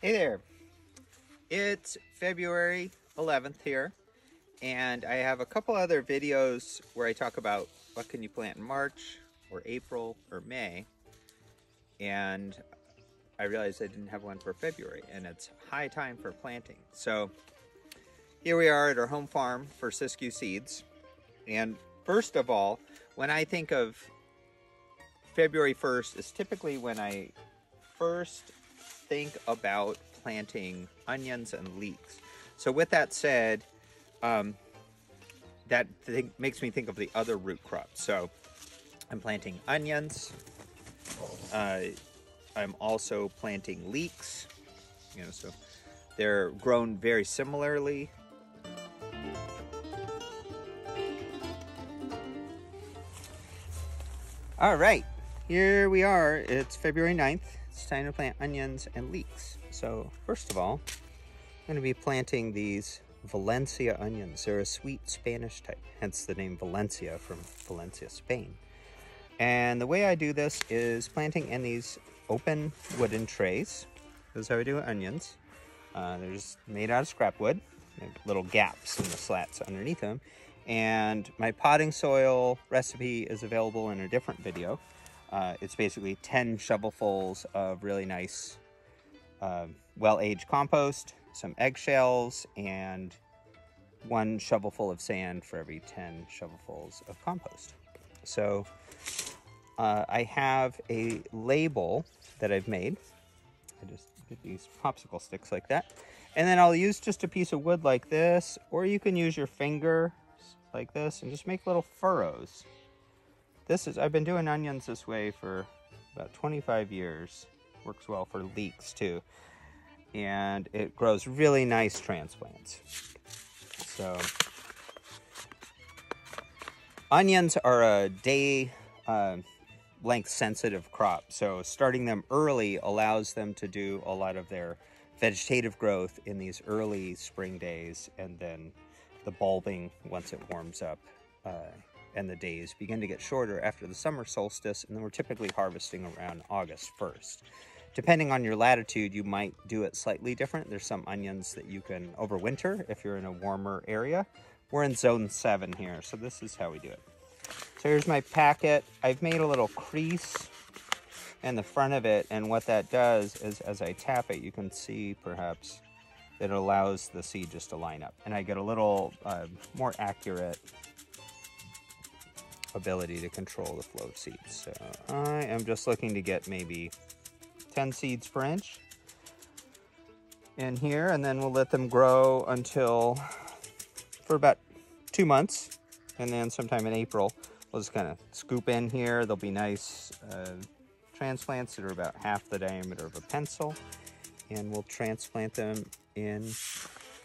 Hey there. It's February 11th here, and I have a couple other videos where I talk about what can you plant in March or April or May. And I realized I didn't have one for February, and it's high time for planting. So here we are at our home farm for Siskiyou Seeds. And first of all, when I think of February 1st is typically when I first think about planting onions and leeks. So with that said, um, that th makes me think of the other root crops. So I'm planting onions. Uh, I'm also planting leeks. You know, so they're grown very similarly. All right, here we are. It's February 9th. It's time to plant onions and leeks. So first of all, I'm going to be planting these Valencia onions. They're a sweet Spanish type, hence the name Valencia from Valencia, Spain. And the way I do this is planting in these open wooden trays. This is how I do onions. Uh, they're just made out of scrap wood, little gaps in the slats underneath them. And my potting soil recipe is available in a different video. Uh, it's basically 10 shovelfuls of really nice, uh, well-aged compost, some eggshells, and one shovelful of sand for every 10 shovelfuls of compost. So uh, I have a label that I've made. I just get these popsicle sticks like that. And then I'll use just a piece of wood like this, or you can use your finger like this and just make little furrows. This is, I've been doing onions this way for about 25 years. Works well for leeks too. And it grows really nice transplants. So, onions are a day uh, length sensitive crop. So starting them early allows them to do a lot of their vegetative growth in these early spring days and then the bulbing once it warms up uh, and the days begin to get shorter after the summer solstice and then we're typically harvesting around August 1st. Depending on your latitude, you might do it slightly different. There's some onions that you can overwinter if you're in a warmer area. We're in zone 7 here, so this is how we do it. So here's my packet. I've made a little crease in the front of it, and what that does is as I tap it, you can see perhaps that allows the seed just to line up. And I get a little uh, more accurate ability to control the flow of seeds. So I am just looking to get maybe 10 seeds per inch in here, and then we'll let them grow until for about two months. And then sometime in April, we'll just kind of scoop in here. There'll be nice uh, transplants that are about half the diameter of a pencil and we'll transplant them in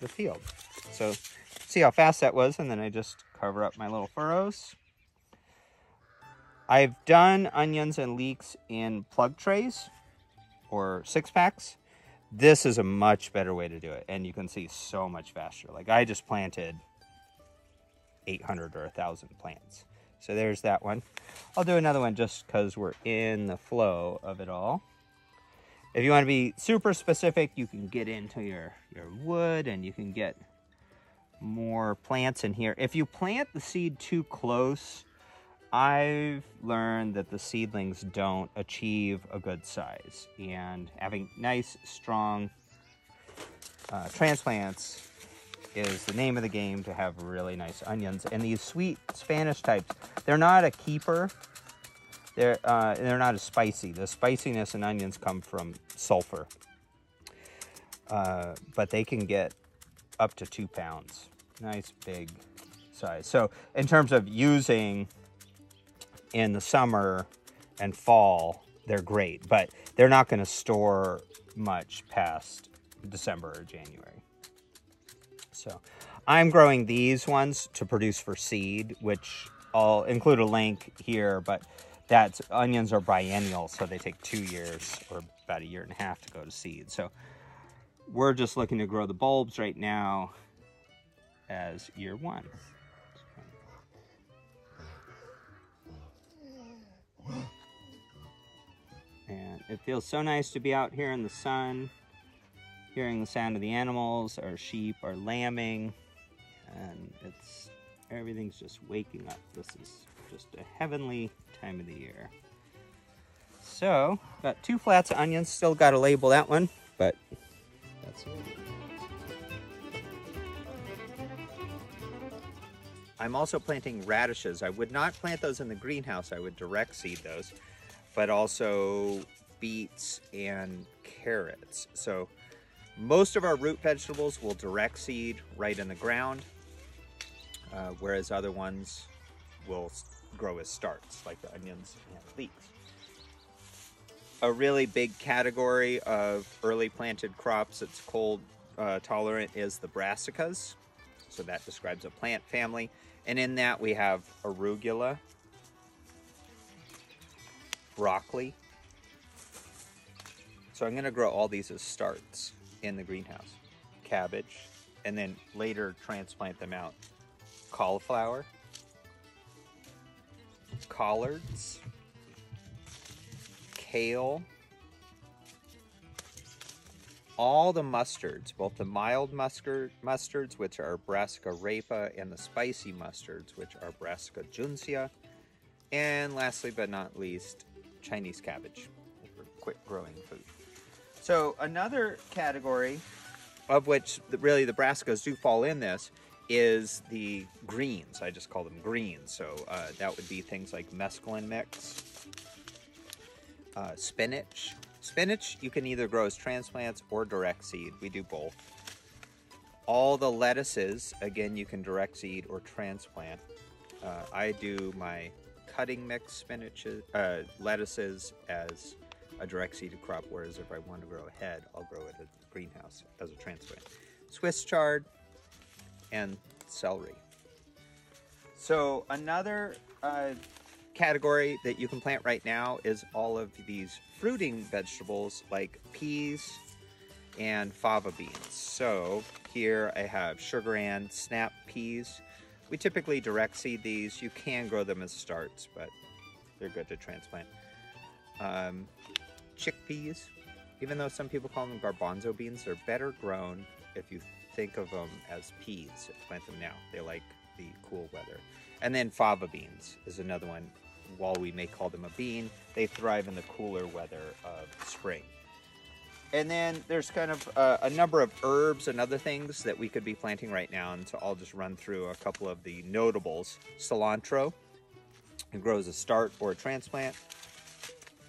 the field. So see how fast that was, and then I just cover up my little furrows. I've done onions and leeks in plug trays or six packs. This is a much better way to do it, and you can see so much faster. Like I just planted 800 or 1,000 plants. So there's that one. I'll do another one just because we're in the flow of it all. If you want to be super specific, you can get into your, your wood and you can get more plants in here. If you plant the seed too close, I've learned that the seedlings don't achieve a good size. And having nice, strong uh, transplants is the name of the game to have really nice onions. And these sweet Spanish types, they're not a keeper they're, uh, they're not as spicy. The spiciness in onions come from sulfur. Uh, but they can get up to two pounds. Nice big size. So in terms of using in the summer and fall, they're great. But they're not going to store much past December or January. So I'm growing these ones to produce for seed, which I'll include a link here, but that onions are biennial, so they take two years or about a year and a half to go to seed. So we're just looking to grow the bulbs right now as year one. And it feels so nice to be out here in the sun. hearing the sound of the animals. Our sheep are lambing, and it's everything's just waking up. This is just a heavenly time of the year. So, got two flats of onions. Still got to label that one, but that's it. I'm also planting radishes. I would not plant those in the greenhouse. I would direct seed those, but also beets and carrots. So most of our root vegetables will direct seed right in the ground, uh, whereas other ones will grow as starts, like the onions and leeks. A really big category of early planted crops that's cold uh, tolerant is the brassicas. So that describes a plant family. And in that we have arugula, broccoli. So I'm gonna grow all these as starts in the greenhouse. Cabbage, and then later transplant them out. Cauliflower, collards, kale, all the mustards, both the mild mustard, mustards, which are Brassica rapa, and the spicy mustards, which are Brassica juncea. And lastly but not least, Chinese cabbage quick growing food. So another category of which really the brassicas do fall in this is the greens. I just call them greens. So uh, that would be things like mesclun mix, uh, spinach, Spinach, you can either grow as transplants or direct seed. We do both. All the lettuces, again, you can direct seed or transplant. Uh, I do my cutting mix spinach, uh, lettuces as a direct seeded crop, whereas if I want to grow a head, I'll grow it in the greenhouse as a transplant. Swiss chard and celery. So another uh, category that you can plant right now is all of these fruiting vegetables like peas and fava beans. So here I have sugar and snap peas. We typically direct seed these. You can grow them as starts, but they're good to transplant. Um, chickpeas, even though some people call them garbanzo beans, they're better grown if you think of them as peas. Plant them now. They like the cool weather. And then fava beans is another one while we may call them a bean, they thrive in the cooler weather of spring. And then there's kind of uh, a number of herbs and other things that we could be planting right now. And so I'll just run through a couple of the notables. Cilantro, it grows a start or a transplant.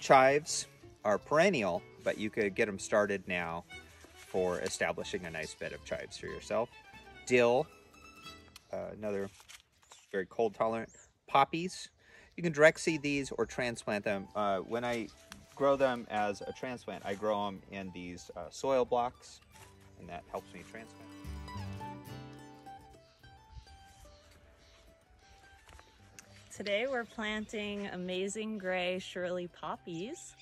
Chives are perennial, but you could get them started now for establishing a nice bed of chives for yourself. Dill, uh, another very cold tolerant. Poppies, you can direct seed these or transplant them. Uh, when I grow them as a transplant, I grow them in these uh, soil blocks, and that helps me transplant. Today we're planting amazing gray Shirley poppies.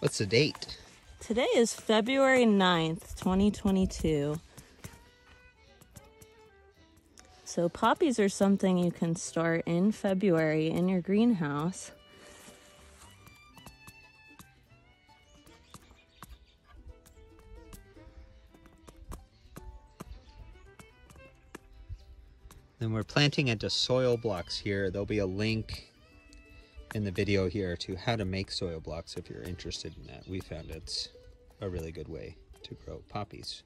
What's the date? Today is February 9th, 2022. So poppies are something you can start in February in your greenhouse. Then we're planting into soil blocks here. There'll be a link in the video here to how to make soil blocks if you're interested in that. We found it's a really good way to grow poppies.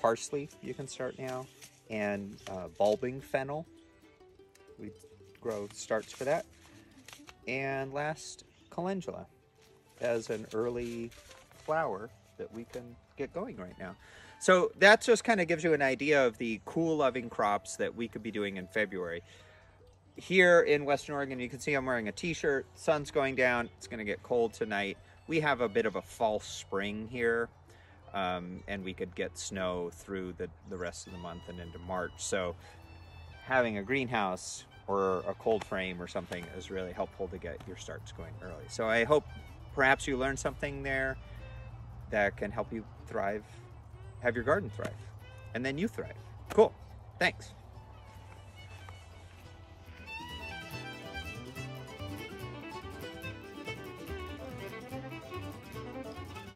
Parsley you can start now, and uh, bulbing fennel. We grow starts for that. And last, calendula as an early flower that we can get going right now. So that just kind of gives you an idea of the cool loving crops that we could be doing in February. Here in Western Oregon, you can see I'm wearing a t-shirt. Sun's going down. It's going to get cold tonight. We have a bit of a false spring here um, and we could get snow through the, the rest of the month and into March. So having a greenhouse or a cold frame or something is really helpful to get your starts going early. So I hope perhaps you learned something there that can help you thrive, have your garden thrive, and then you thrive. Cool. Thanks.